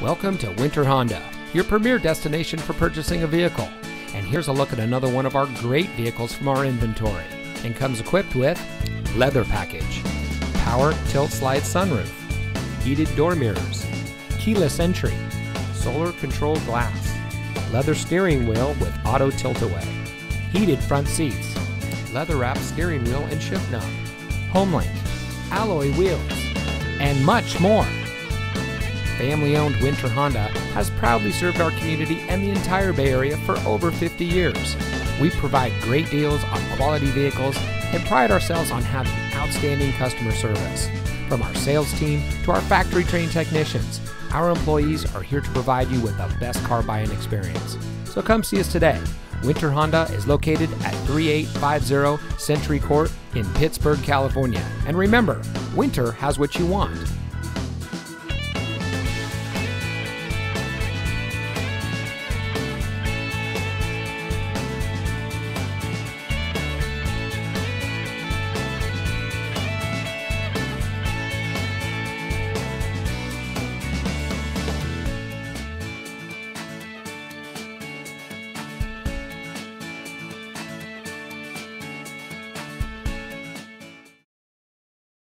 Welcome to Winter Honda, your premier destination for purchasing a vehicle. And here's a look at another one of our great vehicles from our inventory. And comes equipped with leather package, power tilt slide sunroof, heated door mirrors, keyless entry, solar controlled glass, leather steering wheel with auto tilt away, heated front seats, leather wrapped steering wheel and shift knob, homelink, alloy wheels, and much more. Family owned Winter Honda has proudly served our community and the entire Bay Area for over 50 years. We provide great deals on quality vehicles and pride ourselves on having outstanding customer service. From our sales team to our factory trained technicians, our employees are here to provide you with the best car buying experience. So come see us today. Winter Honda is located at 3850 Century Court in Pittsburg, California. And remember, winter has what you want